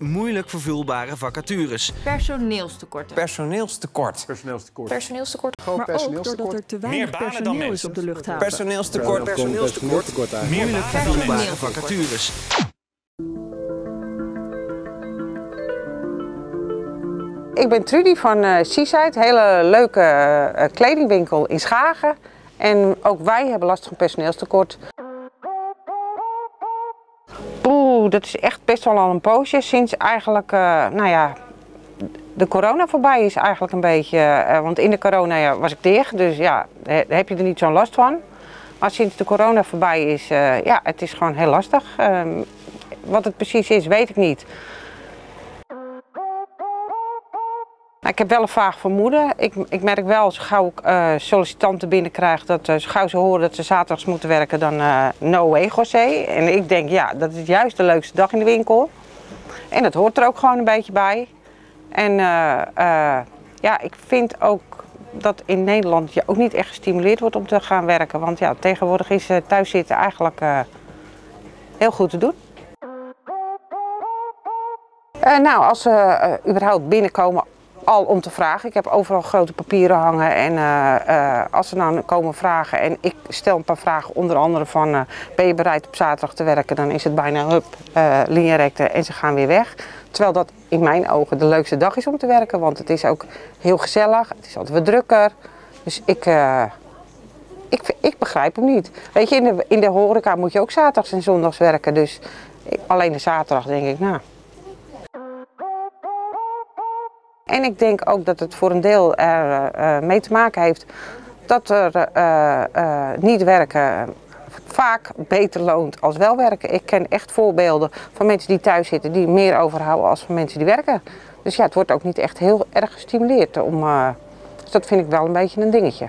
Moeilijk vervulbare vacatures. Personeelstekorten. Personeelstekort. Personeelstekort. Personeelstekort. Groot Maar ook personeelstekort. doordat er te weinig Meer banen dan personeel is op de luchthaven. Personeelstekort. Personeelstekort eigenlijk. Moeilijk vervulbare vacatures. Ik ben Trudy van eh Seaside, hele leuke eh, kledingwinkel in Schagen. En ook wij hebben last van personeelstekort. Dat is echt best wel al een poosje. Sinds eigenlijk, eh, nou ja, de corona voorbij is eigenlijk een beetje. eh, want in de corona ja, was ik dicht, dus ja, heb je er niet zo'n last van. Maar sinds de corona voorbij is, eh, ja, het is gewoon heel lastig. Ehm, wat het precies is, weet ik niet. Nou, ik heb wel een vaag vermoeden. Ik, ik merk wel, zo gauw ik eh, sollicitanten binnenkrijg, dat uh, gauw ze horen dat ze zaterdags moeten werken, dan eh, no way José. En ik denk, ja, dat is juist de leukste dag in de winkel. En dat hoort er ook gewoon een beetje bij. En ja, ik vind ook dat in Nederland je ook niet echt gestimuleerd wordt om te gaan werken. Want ja, tegenwoordig is thuiszitten eigenlijk heel goed te doen. Nou, als ze überhaupt binnenkomen, al om te vragen. Ik heb overal grote papieren hangen en eh, eh, als ze nou komen vragen en ik stel een paar vragen, onder andere van eh, ben je bereid op zaterdag te werken, dan is het bijna hup, linea en ze gaan weer weg. Terwijl dat in mijn ogen de leukste dag is om te werken, want het is ook heel gezellig, het is altijd wat drukker. Dus ik, ik, ik begrijp hem niet. Weet je, in de, in de horeca moet je ook zaterdags en zondags werken, dus alleen de zaterdag denk ik, nou... En ik denk ook dat het voor een deel er uh, mee te maken heeft dat er uh, niet werken vaak beter loont als wel werken. Ik ken echt voorbeelden van mensen die thuis zitten die meer overhouden als van mensen die werken. Dus ja, het wordt ook niet echt heel erg gestimuleerd. Om, dus dat vind ik wel een beetje een dingetje.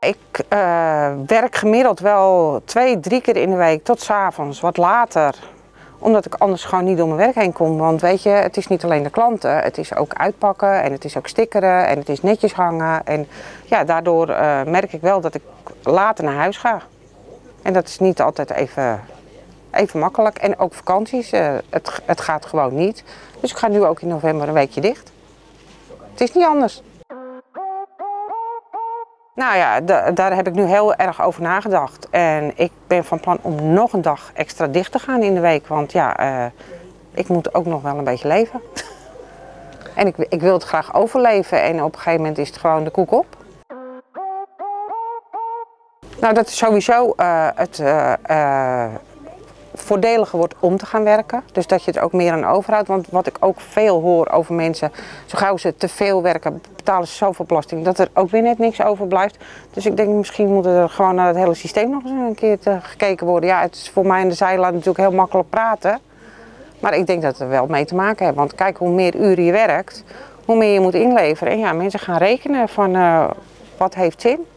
Ik werk gemiddeld wel twee, drie keer in de week tot 's avonds, wat later omdat ik anders gewoon niet door mijn werk heen kom. Want weet je, het is niet alleen de klanten. Het is ook uitpakken en het is ook stickeren en het is netjes hangen. En ja, daardoor uh, merk ik wel dat ik later naar huis ga. En dat is niet altijd even, even makkelijk. En ook vakanties, uh, het, het gaat gewoon niet. Dus ik ga nu ook in november een weekje dicht. Het is niet anders. Nou ja, daar heb ik nu heel erg over nagedacht. En ik ben van plan om nog een dag extra dicht te gaan in de week. Want ja, uh, ik moet ook nog wel een beetje leven. en ik, ik, wil het graag overleven. En op een gegeven moment is het gewoon de koek op. Nou, dat is sowieso uh, het uh, voordeliger wordt om te gaan werken. Dus dat je het ook meer aan overhoudt. Want wat ik ook veel hoor over mensen, zo gauw ze te veel werken, betalen ze zoveel belasting dat er ook weer net niks overblijft. Dus ik denk misschien moet er gewoon naar het hele systeem nog eens een keer te gekeken worden. Ja, het is voor mij in de zijlijn natuurlijk heel makkelijk praten. Maar ik denk dat het er wel mee te maken heeft. Want kijk, hoe meer uren je werkt, hoe meer je moet inleveren. En ja, mensen gaan rekenen van uh, wat heeft zin.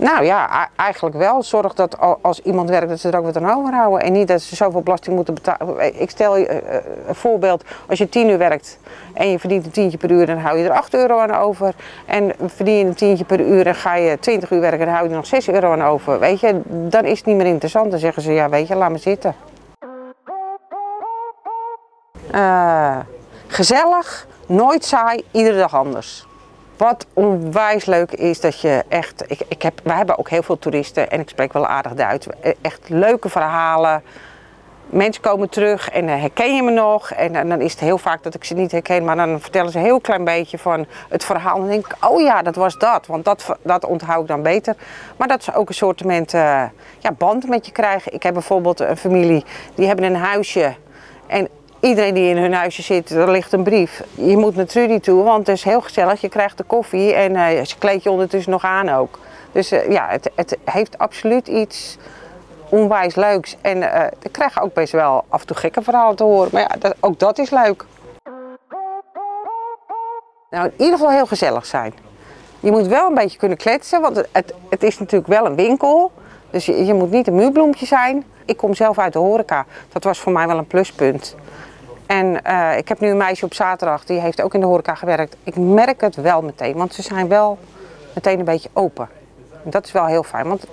Nou ja, eigenlijk wel. Zorg dat als iemand werkt dat ze er ook wat aan overhouden. En niet dat ze zoveel belasting moeten betalen. Ik stel je uh, een voorbeeld. Als je 10 uur werkt en je verdient een tientje per uur, dan hou je er 8 euro aan over. En verdien je een tientje per uur en ga je 20 uur werken, dan hou je er nog 6 euro aan over. Weet je, dan is het niet meer interessant. Dan zeggen ze, ja weet je, laat me zitten. Uh, gezellig, nooit saai, iedere dag anders. Wat onwijs leuk is dat je echt, ik, ik heb, wij hebben ook heel veel toeristen en ik spreek wel aardig Duits. Echt leuke verhalen. Mensen komen terug en uh, herken je me nog? En, en, dan is het heel vaak dat ik ze niet herken, maar dan vertellen ze een heel klein beetje van het verhaal. En dan denk ik, oh ja, dat was dat, want dat, dat onthoud ik dan beter. Maar dat ze ook een soort uh, ja, band met je krijgen. Ik heb bijvoorbeeld een familie, die hebben een huisje. En Iedereen die in hun huisje zit, er ligt een brief. Je moet naar Trudy toe, want het is heel gezellig. Je krijgt de koffie en uh, ze kleed je ondertussen nog aan ook. Dus uh, ja, het, het, heeft absoluut iets onwijs leuks. En uh, ik krijg ook best wel af en toe gekke verhalen te horen. Maar ja, ook dat is leuk. Nou, in ieder geval heel gezellig zijn. Je moet wel een beetje kunnen kletsen, want het, het, het is natuurlijk wel een winkel. Dus je, je moet niet een muurbloempje zijn. Ik kom zelf uit de horeca. Dat was voor mij wel een pluspunt. En uh, ik heb nu een meisje op zaterdag, die heeft ook in de horeca gewerkt. Ik merk het wel meteen, want ze zijn wel meteen een beetje open. En dat is wel heel fijn, want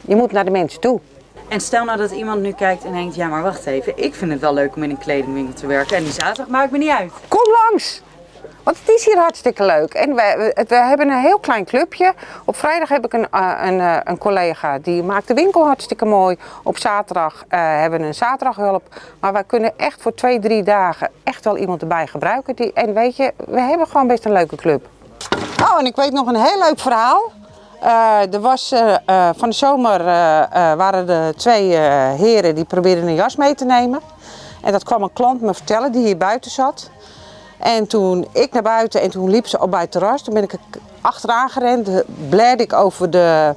je moet naar de mensen toe. En stel nou dat iemand nu kijkt en denkt, ja maar wacht even, ik vind het wel leuk om in een kledingwinkel te werken en die zaterdag maakt me niet uit. Kom langs! Want het is hier hartstikke leuk. En we, we, hebben een heel klein clubje. Op vrijdag heb ik een, uh, een, uh, een collega die maakt de winkel hartstikke mooi. Op zaterdag uh, hebben we een zaterdaghulp. Maar wij kunnen echt voor twee, drie dagen echt wel iemand erbij gebruiken. Die, en weet je, we hebben gewoon best een leuke club. Oh, en ik weet nog een heel leuk verhaal. er was van de zomer waren er twee heren die probeerden een jas mee te nemen. En dat kwam een klant me vertellen die hier buiten zat. En toen ik naar buiten en toen liep ze op bij het terras. Toen ben ik achteraan gerend, blerde ik over, de,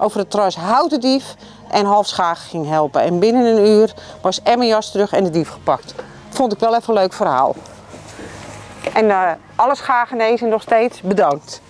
over het terras houten dief en half schagen ging helpen. En binnen een uur was Emma jas terug en de dief gepakt. Vond ik wel even een leuk verhaal. En uh, alle schagenezen nog steeds bedankt.